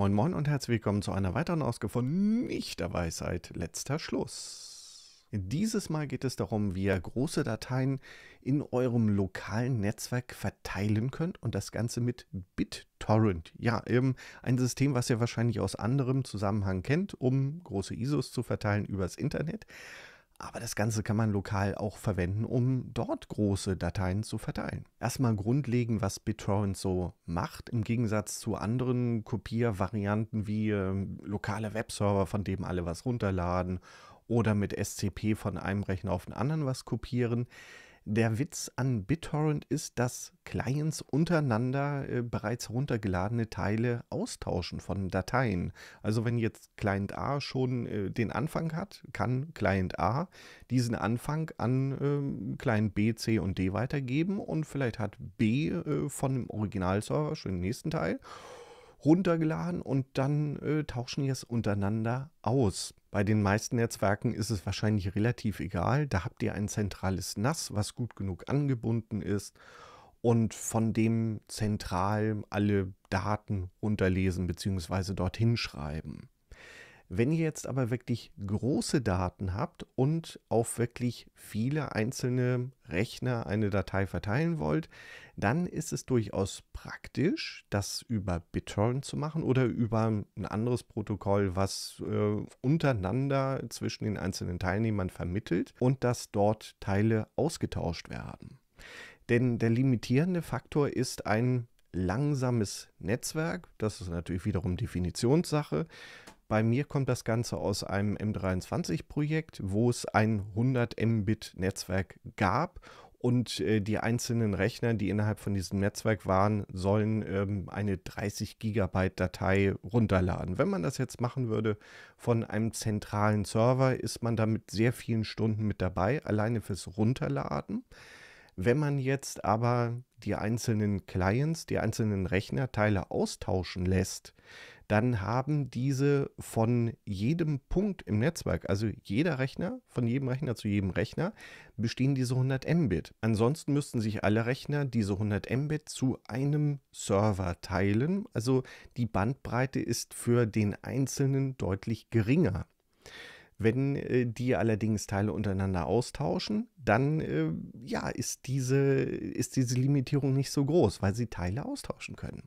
Moin Moin und herzlich willkommen zu einer weiteren Ausgabe von Nicht der Weisheit, letzter Schluss. Dieses Mal geht es darum, wie ihr große Dateien in eurem lokalen Netzwerk verteilen könnt und das Ganze mit BitTorrent. Ja, eben ein System, was ihr wahrscheinlich aus anderem Zusammenhang kennt, um große ISOs zu verteilen übers Internet. Aber das Ganze kann man lokal auch verwenden, um dort große Dateien zu verteilen. Erstmal grundlegend, was BitTorrent so macht, im Gegensatz zu anderen Kopiervarianten wie äh, lokale Webserver, von dem alle was runterladen oder mit SCP von einem Rechner auf den anderen was kopieren. Der Witz an BitTorrent ist, dass Clients untereinander äh, bereits heruntergeladene Teile austauschen von Dateien. Also wenn jetzt Client A schon äh, den Anfang hat, kann Client A diesen Anfang an äh, Client B, C und D weitergeben und vielleicht hat B äh, von dem Originalserver schon den nächsten Teil runtergeladen und dann äh, tauschen die es untereinander aus. Bei den meisten Netzwerken ist es wahrscheinlich relativ egal. Da habt ihr ein zentrales NAS, was gut genug angebunden ist und von dem zentral alle Daten runterlesen bzw. dorthin schreiben. Wenn ihr jetzt aber wirklich große Daten habt und auf wirklich viele einzelne Rechner eine Datei verteilen wollt, dann ist es durchaus praktisch, das über BitTorrent zu machen oder über ein anderes Protokoll, was äh, untereinander zwischen den einzelnen Teilnehmern vermittelt und dass dort Teile ausgetauscht werden. Denn der limitierende Faktor ist ein langsames Netzwerk. Das ist natürlich wiederum Definitionssache. Bei mir kommt das Ganze aus einem M23-Projekt, wo es ein 100 Mbit Netzwerk gab und äh, die einzelnen Rechner, die innerhalb von diesem Netzwerk waren, sollen ähm, eine 30 Gigabyte Datei runterladen. Wenn man das jetzt machen würde von einem zentralen Server, ist man da mit sehr vielen Stunden mit dabei, alleine fürs Runterladen. Wenn man jetzt aber die einzelnen Clients, die einzelnen Rechnerteile austauschen lässt, dann haben diese von jedem Punkt im Netzwerk, also jeder Rechner, von jedem Rechner zu jedem Rechner, bestehen diese 100 Mbit. Ansonsten müssten sich alle Rechner diese 100 Mbit zu einem Server teilen. Also die Bandbreite ist für den Einzelnen deutlich geringer. Wenn äh, die allerdings Teile untereinander austauschen, dann äh, ja, ist, diese, ist diese Limitierung nicht so groß, weil sie Teile austauschen können.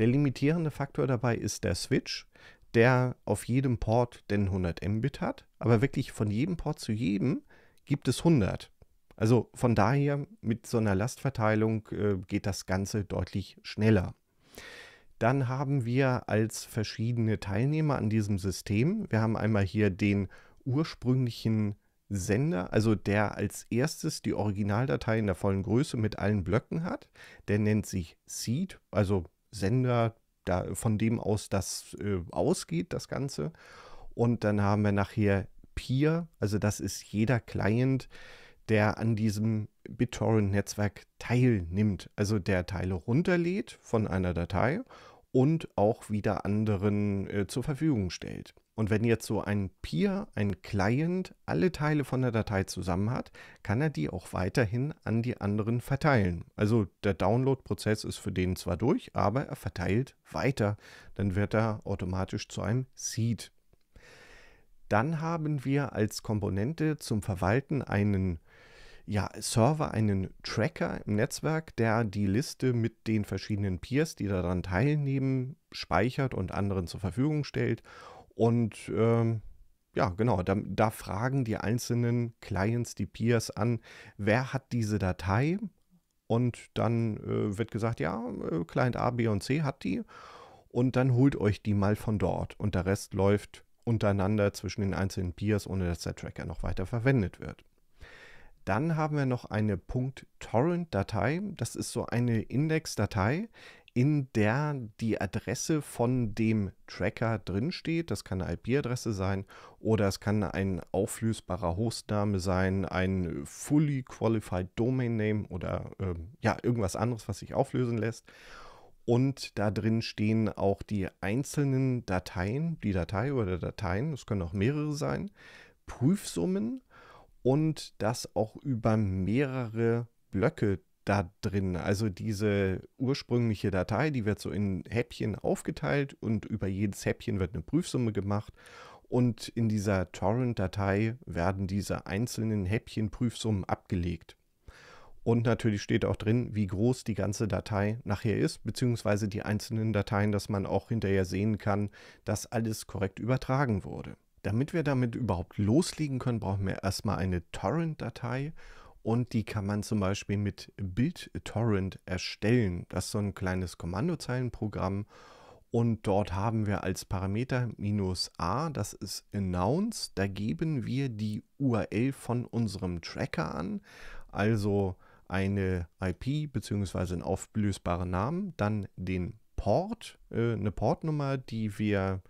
Der limitierende Faktor dabei ist der Switch, der auf jedem Port den 100 Mbit hat, aber wirklich von jedem Port zu jedem gibt es 100. Also von daher mit so einer Lastverteilung äh, geht das Ganze deutlich schneller. Dann haben wir als verschiedene Teilnehmer an diesem System, wir haben einmal hier den ursprünglichen Sender, also der als erstes die Originaldatei in der vollen Größe mit allen Blöcken hat. Der nennt sich Seed, also Sender, da, von dem aus das äh, ausgeht, das Ganze. Und dann haben wir nachher Peer, also das ist jeder Client, der an diesem BitTorrent-Netzwerk teilnimmt, also der Teile runterlädt von einer Datei und auch wieder anderen äh, zur Verfügung stellt. Und wenn jetzt so ein Peer, ein Client, alle Teile von der Datei zusammen hat, kann er die auch weiterhin an die anderen verteilen. Also der Download-Prozess ist für den zwar durch, aber er verteilt weiter. Dann wird er automatisch zu einem Seed. Dann haben wir als Komponente zum Verwalten einen ja, Server, einen Tracker im Netzwerk, der die Liste mit den verschiedenen Peers, die daran teilnehmen, speichert und anderen zur Verfügung stellt und ähm, ja, genau, da, da, fragen die einzelnen Clients, die Peers an, wer hat diese Datei? Und dann äh, wird gesagt, ja, äh, Client A, B und C hat die. Und dann holt euch die mal von dort. Und der Rest läuft untereinander zwischen den einzelnen Peers, ohne dass der Tracker noch weiter verwendet wird. Dann haben wir noch eine .torrent-Datei. Das ist so eine Index-Datei, in der die Adresse von dem Tracker drinsteht. Das kann eine IP-Adresse sein oder es kann ein auflösbarer Hostname sein, ein fully qualified Domain Name oder äh, ja, irgendwas anderes, was sich auflösen lässt. Und da drin stehen auch die einzelnen Dateien, die Datei oder Dateien, es können auch mehrere sein, Prüfsummen und das auch über mehrere Blöcke da drin. Also diese ursprüngliche Datei, die wird so in Häppchen aufgeteilt und über jedes Häppchen wird eine Prüfsumme gemacht. Und in dieser Torrent-Datei werden diese einzelnen Häppchen Prüfsummen abgelegt. Und natürlich steht auch drin, wie groß die ganze Datei nachher ist, beziehungsweise die einzelnen Dateien, dass man auch hinterher sehen kann, dass alles korrekt übertragen wurde. Damit wir damit überhaupt loslegen können, brauchen wir erstmal eine Torrent-Datei und die kann man zum Beispiel mit BitTorrent erstellen. Das ist so ein kleines Kommandozeilenprogramm und dort haben wir als Parameter minus a, das ist announce, da geben wir die URL von unserem Tracker an, also eine IP bzw. einen auflösbaren Namen, dann den Port, äh, eine Portnummer, die wir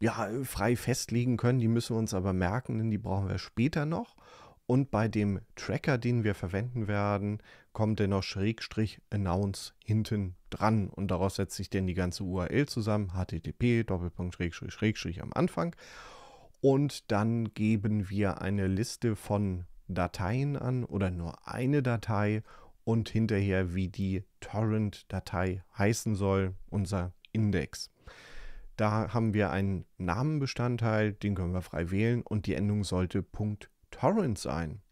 ja, frei festlegen können. Die müssen wir uns aber merken, denn die brauchen wir später noch. Und bei dem Tracker, den wir verwenden werden, kommt dann noch Schrägstrich Announce hinten dran. Und daraus setzt sich dann die ganze URL zusammen. HTTP, Doppelpunkt, Schrägstrich, Schrägstrich am Anfang. Und dann geben wir eine Liste von Dateien an oder nur eine Datei und hinterher, wie die Torrent-Datei heißen soll, unser Index. Da haben wir einen Namenbestandteil, den können wir frei wählen und die Endung sollte .torrent sein.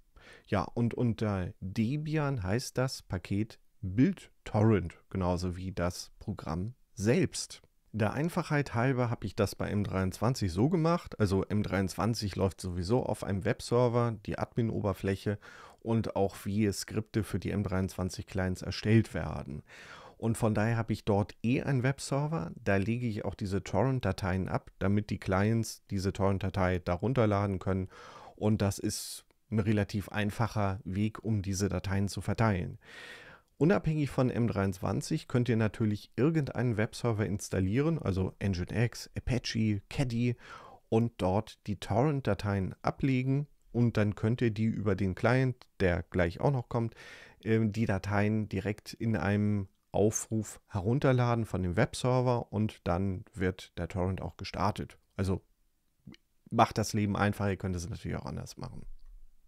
Ja, und unter Debian heißt das Paket BuildTorrent, genauso wie das Programm selbst. Der Einfachheit halber habe ich das bei M23 so gemacht. Also M23 läuft sowieso auf einem Webserver, die Admin-Oberfläche und auch wie Skripte für die M23-Clients erstellt werden. Und von daher habe ich dort eh einen Webserver. Da lege ich auch diese Torrent-Dateien ab, damit die Clients diese Torrent-Datei darunter laden können. Und das ist ein relativ einfacher Weg, um diese Dateien zu verteilen. Unabhängig von M23 könnt ihr natürlich irgendeinen Webserver installieren, also Nginx, Apache, Caddy und dort die Torrent-Dateien ablegen und dann könnt ihr die über den Client, der gleich auch noch kommt, ähm, die Dateien direkt in einem Aufruf herunterladen von dem Webserver und dann wird der Torrent auch gestartet. Also macht das Leben einfach, ihr könnt es natürlich auch anders machen.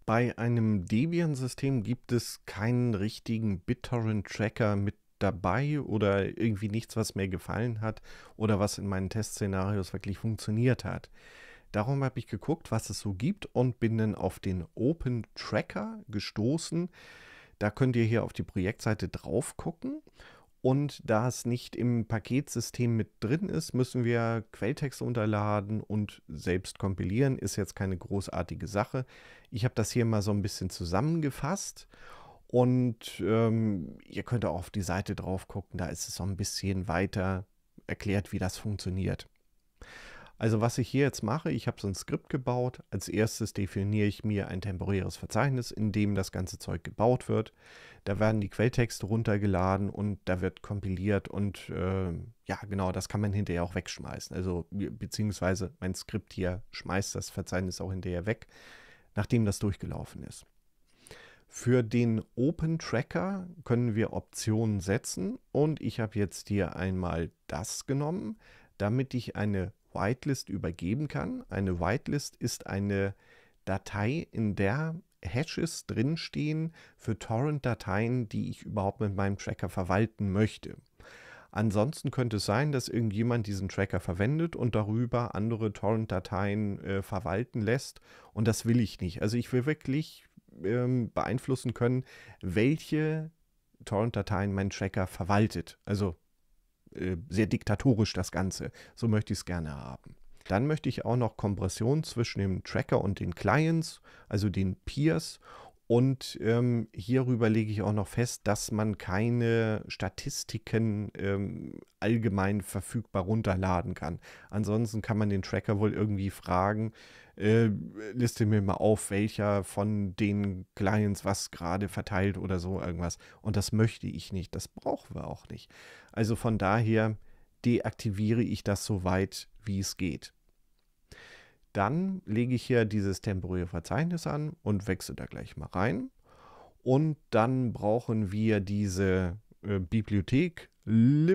Bei einem Debian-System gibt es keinen richtigen BitTorrent-Tracker mit dabei oder irgendwie nichts, was mir gefallen hat oder was in meinen Testszenarios wirklich funktioniert hat. Darum habe ich geguckt, was es so gibt und bin dann auf den Open Tracker gestoßen. Da könnt ihr hier auf die Projektseite drauf gucken und da es nicht im Paketsystem mit drin ist, müssen wir Quelltext unterladen und selbst kompilieren. Ist jetzt keine großartige Sache. Ich habe das hier mal so ein bisschen zusammengefasst. Und ähm, ihr könnt auch auf die Seite drauf gucken. Da ist es so ein bisschen weiter erklärt, wie das funktioniert. Also was ich hier jetzt mache, ich habe so ein Skript gebaut. Als erstes definiere ich mir ein temporäres Verzeichnis, in dem das ganze Zeug gebaut wird. Da werden die Quelltexte runtergeladen und da wird kompiliert und äh, ja, genau, das kann man hinterher auch wegschmeißen. Also beziehungsweise mein Skript hier schmeißt das Verzeichnis auch hinterher weg, nachdem das durchgelaufen ist. Für den Open Tracker können wir Optionen setzen und ich habe jetzt hier einmal das genommen, damit ich eine Whitelist übergeben kann. Eine Whitelist ist eine Datei, in der Hashes drinstehen für Torrent-Dateien, die ich überhaupt mit meinem Tracker verwalten möchte. Ansonsten könnte es sein, dass irgendjemand diesen Tracker verwendet und darüber andere Torrent-Dateien äh, verwalten lässt. Und das will ich nicht. Also ich will wirklich ähm, beeinflussen können, welche Torrent-Dateien mein Tracker verwaltet. Also äh, sehr diktatorisch das Ganze. So möchte ich es gerne haben. Dann möchte ich auch noch Kompression zwischen dem Tracker und den Clients, also den Peers. Und ähm, hierüber lege ich auch noch fest, dass man keine Statistiken ähm, allgemein verfügbar runterladen kann. Ansonsten kann man den Tracker wohl irgendwie fragen, äh, liste mir mal auf, welcher von den Clients was gerade verteilt oder so irgendwas. Und das möchte ich nicht, das brauchen wir auch nicht. Also von daher deaktiviere ich das so weit, wie es geht. Dann lege ich hier dieses temporäre Verzeichnis an und wechsle da gleich mal rein. Und dann brauchen wir diese äh, Bibliothek Libofet.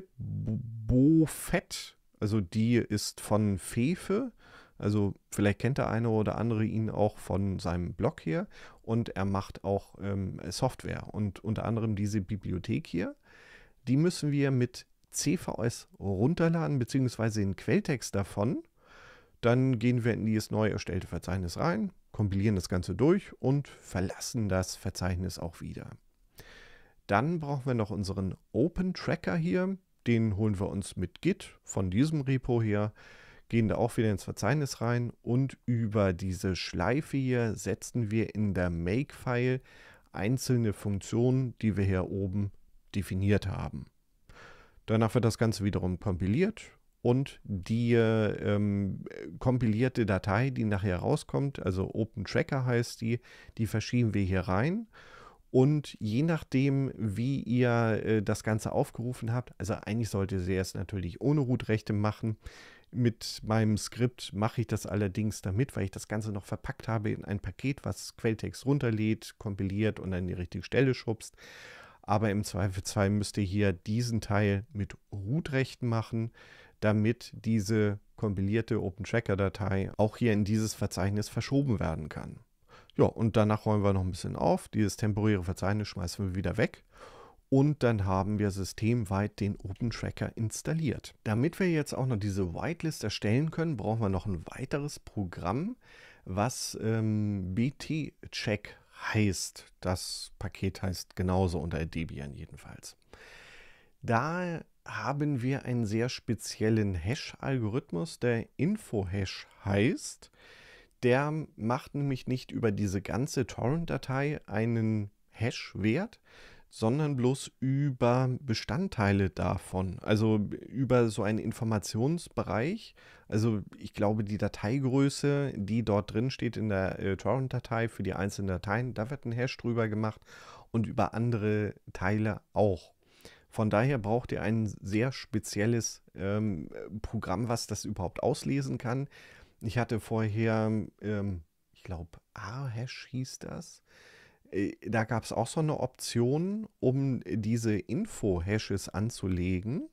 Also die ist von Fefe Also vielleicht kennt der eine oder andere ihn auch von seinem Blog hier und er macht auch ähm, Software und unter anderem diese Bibliothek hier. Die müssen wir mit CVS runterladen beziehungsweise den Quelltext davon. Dann gehen wir in dieses neu erstellte Verzeichnis rein, kompilieren das Ganze durch und verlassen das Verzeichnis auch wieder. Dann brauchen wir noch unseren Open Tracker hier. Den holen wir uns mit Git von diesem Repo hier, gehen da auch wieder ins Verzeichnis rein und über diese Schleife hier setzen wir in der Make-File einzelne Funktionen, die wir hier oben definiert haben. Danach wird das Ganze wiederum kompiliert und die ähm, kompilierte Datei, die nachher rauskommt, also Open Tracker heißt die, die verschieben wir hier rein. Und je nachdem, wie ihr äh, das Ganze aufgerufen habt, also eigentlich sollte sie es natürlich ohne Root-Rechte machen. Mit meinem Skript mache ich das allerdings damit, weil ich das Ganze noch verpackt habe in ein Paket, was Quelltext runterlädt, kompiliert und an die richtige Stelle schubst. Aber im Zweifelsfall müsst ihr hier diesen Teil mit Root-Rechten machen damit diese kompilierte OpenTracker-Datei auch hier in dieses Verzeichnis verschoben werden kann. Ja, und danach räumen wir noch ein bisschen auf. Dieses temporäre Verzeichnis schmeißen wir wieder weg. Und dann haben wir systemweit den OpenTracker installiert. Damit wir jetzt auch noch diese Whitelist erstellen können, brauchen wir noch ein weiteres Programm, was ähm, BT-Check heißt. Das Paket heißt genauso unter Debian jedenfalls. Da haben wir einen sehr speziellen Hash-Algorithmus, der Info-Hash heißt. Der macht nämlich nicht über diese ganze Torrent-Datei einen Hash-Wert, sondern bloß über Bestandteile davon. Also über so einen Informationsbereich. Also ich glaube, die Dateigröße, die dort drin steht in der äh, Torrent-Datei für die einzelnen Dateien, da wird ein Hash drüber gemacht und über andere Teile auch. Von daher braucht ihr ein sehr spezielles ähm, Programm, was das überhaupt auslesen kann. Ich hatte vorher, ähm, ich glaube, A-Hash hieß das. Äh, da gab es auch so eine Option, um diese Info-Hashes anzulegen.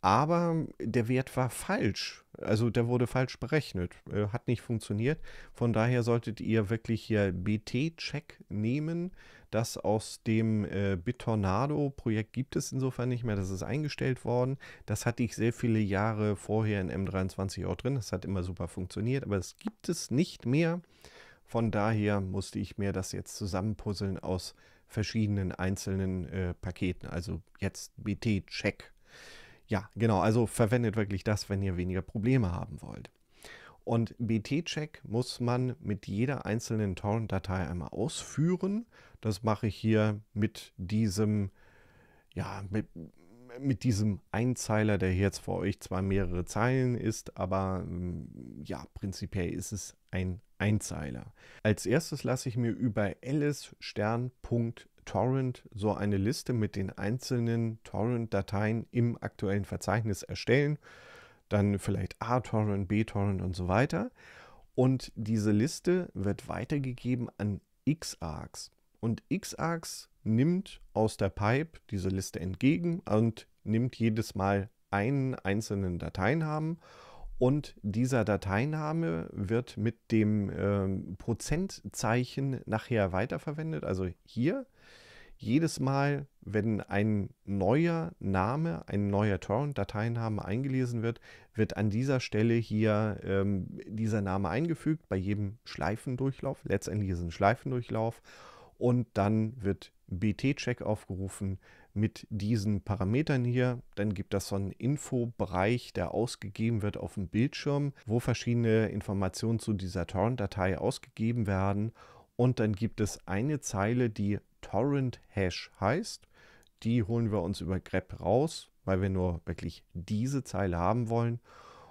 Aber der Wert war falsch. Also der wurde falsch berechnet. Äh, hat nicht funktioniert. Von daher solltet ihr wirklich hier BT-Check nehmen. Das aus dem äh, BitTornado-Projekt gibt es insofern nicht mehr. Das ist eingestellt worden. Das hatte ich sehr viele Jahre vorher in M23 auch drin. Das hat immer super funktioniert. Aber es gibt es nicht mehr. Von daher musste ich mir das jetzt zusammenpuzzeln aus verschiedenen einzelnen äh, Paketen. Also jetzt BT-Check ja, genau. Also verwendet wirklich das, wenn ihr weniger Probleme haben wollt. Und BT-Check muss man mit jeder einzelnen Torrent-Datei einmal ausführen. Das mache ich hier mit diesem, ja, mit, mit diesem Einzeiler, der jetzt für euch zwar mehrere Zeilen ist, aber mm, ja, prinzipiell ist es ein Einzeiler. Als erstes lasse ich mir über ls-stern.de Torrent so eine Liste mit den einzelnen Torrent-Dateien im aktuellen Verzeichnis erstellen. Dann vielleicht A-Torrent, B-Torrent und so weiter. Und diese Liste wird weitergegeben an Xargs. Und Xargs nimmt aus der Pipe diese Liste entgegen und nimmt jedes Mal einen einzelnen Dateinamen und dieser Dateiname wird mit dem äh, Prozentzeichen nachher weiterverwendet. Also hier jedes Mal, wenn ein neuer Name, ein neuer Torrent-Dateiname eingelesen wird, wird an dieser Stelle hier ähm, dieser Name eingefügt bei jedem Schleifendurchlauf. Letztendlich ist es ein Schleifendurchlauf. Und dann wird BT-Check aufgerufen mit diesen Parametern hier. Dann gibt es so einen Infobereich, der ausgegeben wird auf dem Bildschirm, wo verschiedene Informationen zu dieser Torrent-Datei ausgegeben werden. Und dann gibt es eine Zeile, die Torrent Hash heißt. Die holen wir uns über grep raus, weil wir nur wirklich diese Zeile haben wollen.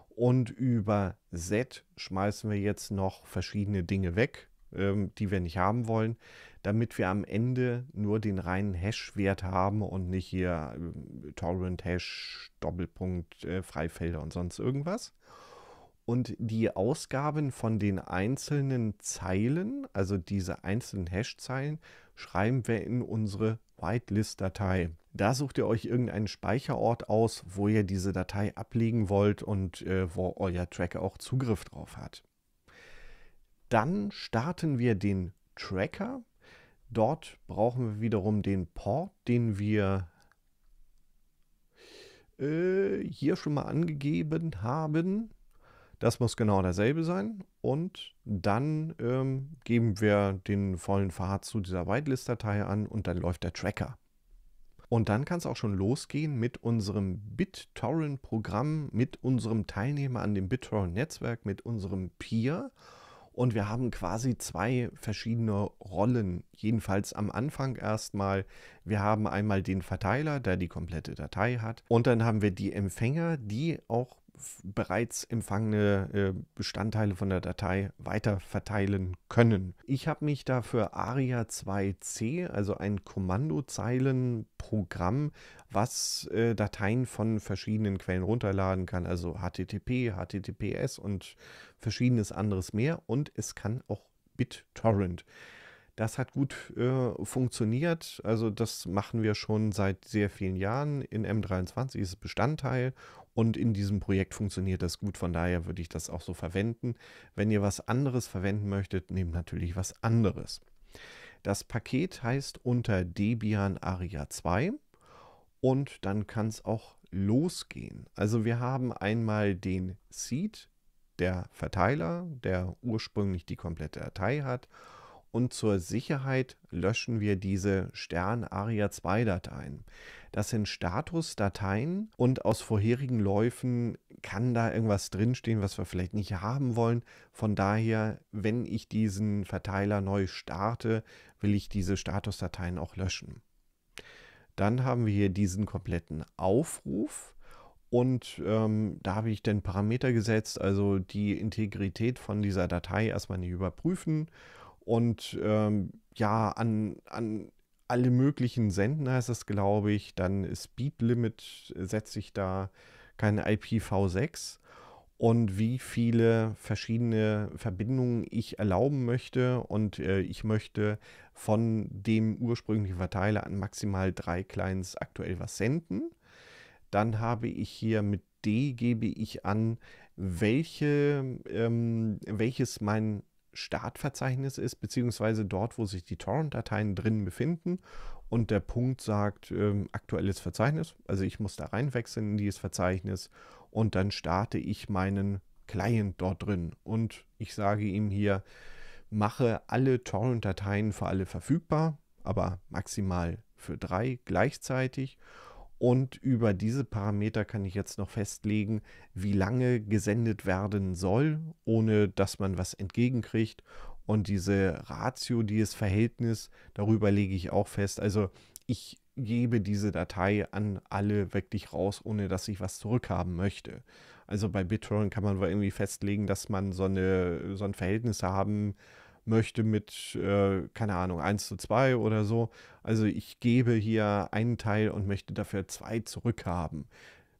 Und über set schmeißen wir jetzt noch verschiedene Dinge weg, ähm, die wir nicht haben wollen, damit wir am Ende nur den reinen Hash-Wert haben und nicht hier äh, Torrent Hash, Doppelpunkt, äh, Freifelder und sonst irgendwas. Und die Ausgaben von den einzelnen Zeilen, also diese einzelnen Hash-Zeilen, schreiben wir in unsere Whitelist-Datei. Da sucht ihr euch irgendeinen Speicherort aus, wo ihr diese Datei ablegen wollt und äh, wo euer Tracker auch Zugriff drauf hat. Dann starten wir den Tracker. Dort brauchen wir wiederum den Port, den wir äh, hier schon mal angegeben haben. Das muss genau derselbe sein. Und dann ähm, geben wir den vollen Pfad zu dieser Whitelist-Datei an und dann läuft der Tracker. Und dann kann es auch schon losgehen mit unserem BitTorrent-Programm, mit unserem Teilnehmer an dem BitTorrent-Netzwerk, mit unserem Peer. Und wir haben quasi zwei verschiedene Rollen, jedenfalls am Anfang erstmal. Wir haben einmal den Verteiler, der die komplette Datei hat. Und dann haben wir die Empfänger, die auch bereits empfangene äh, Bestandteile von der Datei weiter verteilen können. Ich habe mich dafür ARIA 2C, also ein Kommandozeilenprogramm, was äh, Dateien von verschiedenen Quellen runterladen kann, also HTTP, HTTPS und verschiedenes anderes mehr und es kann auch BitTorrent. Das hat gut äh, funktioniert. Also das machen wir schon seit sehr vielen Jahren. In M23 ist es Bestandteil und in diesem Projekt funktioniert das gut. Von daher würde ich das auch so verwenden. Wenn ihr was anderes verwenden möchtet, nehmt natürlich was anderes. Das Paket heißt unter Debian Aria 2 und dann kann es auch losgehen. Also wir haben einmal den Seed, der Verteiler, der ursprünglich die komplette Datei hat und zur Sicherheit löschen wir diese Stern ARIA 2 Dateien. Das sind Statusdateien und aus vorherigen Läufen kann da irgendwas drinstehen, was wir vielleicht nicht haben wollen. Von daher, wenn ich diesen Verteiler neu starte, will ich diese Statusdateien auch löschen. Dann haben wir hier diesen kompletten Aufruf. Und ähm, da habe ich den Parameter gesetzt, also die Integrität von dieser Datei erstmal nicht überprüfen und ähm, ja, an, an alle möglichen Senden heißt es, glaube ich. Dann Speed Limit setze ich da kein IPv6 und wie viele verschiedene Verbindungen ich erlauben möchte. Und äh, ich möchte von dem ursprünglichen Verteiler an maximal drei Clients aktuell was senden. Dann habe ich hier mit D gebe ich an, welche, ähm, welches mein Startverzeichnis ist, beziehungsweise dort, wo sich die Torrent-Dateien drin befinden. Und der Punkt sagt ähm, aktuelles Verzeichnis. Also ich muss da reinwechseln in dieses Verzeichnis und dann starte ich meinen Client dort drin. Und ich sage ihm hier, mache alle Torrent-Dateien für alle verfügbar, aber maximal für drei gleichzeitig. Und über diese Parameter kann ich jetzt noch festlegen, wie lange gesendet werden soll, ohne dass man was entgegenkriegt. Und diese Ratio, dieses Verhältnis, darüber lege ich auch fest. Also ich gebe diese Datei an alle wirklich raus, ohne dass ich was zurückhaben möchte. Also bei BitTorrent kann man irgendwie festlegen, dass man so, eine, so ein Verhältnis haben möchte mit, äh, keine Ahnung, 1 zu 2 oder so. Also ich gebe hier einen Teil und möchte dafür zwei zurückhaben.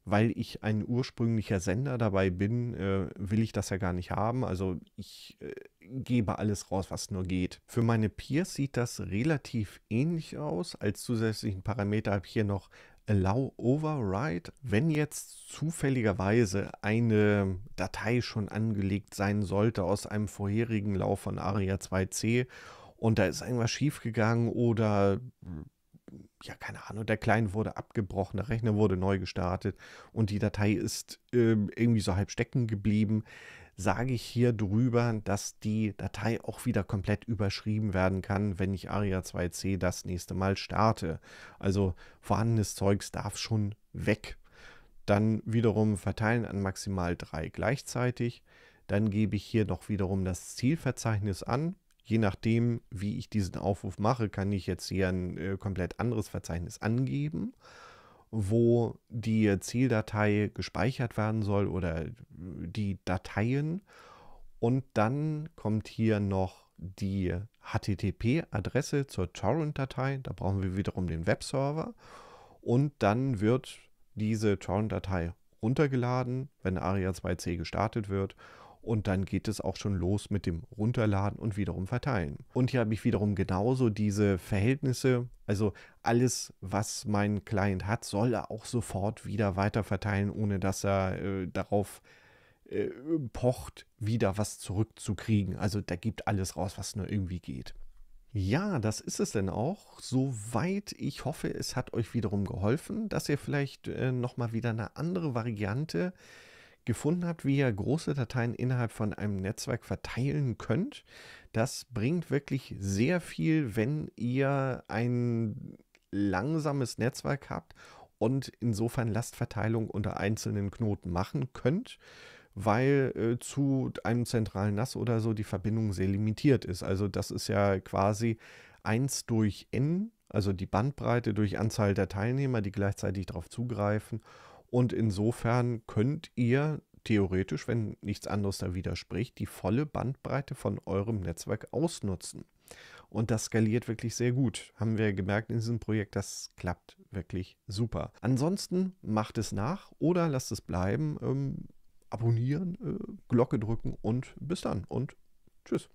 Weil ich ein ursprünglicher Sender dabei bin, äh, will ich das ja gar nicht haben. Also ich äh, gebe alles raus, was nur geht. Für meine Peers sieht das relativ ähnlich aus. Als zusätzlichen Parameter habe ich hier noch Allow Override, wenn jetzt zufälligerweise eine Datei schon angelegt sein sollte aus einem vorherigen Lauf von ARIA 2C und da ist irgendwas schiefgegangen oder ja, keine Ahnung, der Client wurde abgebrochen, der Rechner wurde neu gestartet und die Datei ist äh, irgendwie so halb stecken geblieben, sage ich hier drüber, dass die Datei auch wieder komplett überschrieben werden kann, wenn ich ARIA 2C das nächste Mal starte. Also vorhandenes Zeugs darf schon weg. Dann wiederum verteilen an maximal drei gleichzeitig. Dann gebe ich hier noch wiederum das Zielverzeichnis an. Je nachdem, wie ich diesen Aufruf mache, kann ich jetzt hier ein äh, komplett anderes Verzeichnis angeben wo die Zieldatei gespeichert werden soll oder die Dateien. Und dann kommt hier noch die HTTP-Adresse zur Torrent-Datei. Da brauchen wir wiederum den Webserver. Und dann wird diese Torrent-Datei runtergeladen, wenn ARIA 2C gestartet wird. Und dann geht es auch schon los mit dem Runterladen und wiederum verteilen. Und hier habe ich wiederum genauso diese Verhältnisse, also alles, was mein Client hat, soll er auch sofort wieder weiter verteilen, ohne dass er äh, darauf äh, pocht, wieder was zurückzukriegen. Also da gibt alles raus, was nur irgendwie geht. Ja, das ist es denn auch. Soweit ich hoffe, es hat euch wiederum geholfen, dass ihr vielleicht äh, nochmal wieder eine andere Variante gefunden habt, wie ihr große Dateien innerhalb von einem Netzwerk verteilen könnt. Das bringt wirklich sehr viel, wenn ihr ein langsames Netzwerk habt und insofern Lastverteilung unter einzelnen Knoten machen könnt weil äh, zu einem zentralen NAS oder so die Verbindung sehr limitiert ist. Also das ist ja quasi 1 durch n, also die Bandbreite durch Anzahl der Teilnehmer, die gleichzeitig darauf zugreifen. Und insofern könnt ihr theoretisch, wenn nichts anderes da widerspricht, die volle Bandbreite von eurem Netzwerk ausnutzen. Und das skaliert wirklich sehr gut. Haben wir gemerkt in diesem Projekt, das klappt wirklich super. Ansonsten macht es nach oder lasst es bleiben. Ähm, abonnieren, äh, Glocke drücken und bis dann und tschüss.